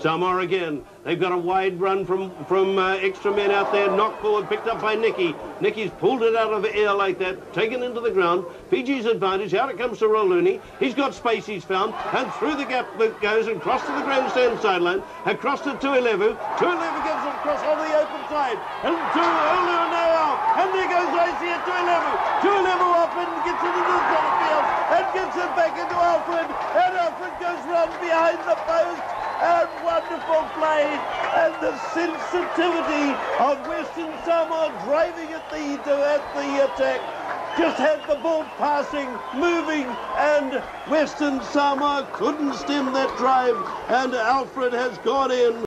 Samoa again. They've got a wide run from, from uh, extra men out there. Knocked forward, picked up by Nicky. Nicky's pulled it out of the air like that, taken into the ground. Fiji's advantage. Out it comes to Rauluni. He's got space he's found. And through the gap that goes and cross to the grandstand sideline. Across to Tuilevu. Tuilevu gets it across on the open side. And to Ulu now. And there goes Aisea Tuilevu. Tuilevu up and gets it into the center field. And gets it back into Alfred. And Alfred goes round behind the post and wonderful play and the sensitivity of Western Samoa driving at the at the attack just had the ball passing, moving, and Western Samoa couldn't stem that drive, and Alfred has gone in.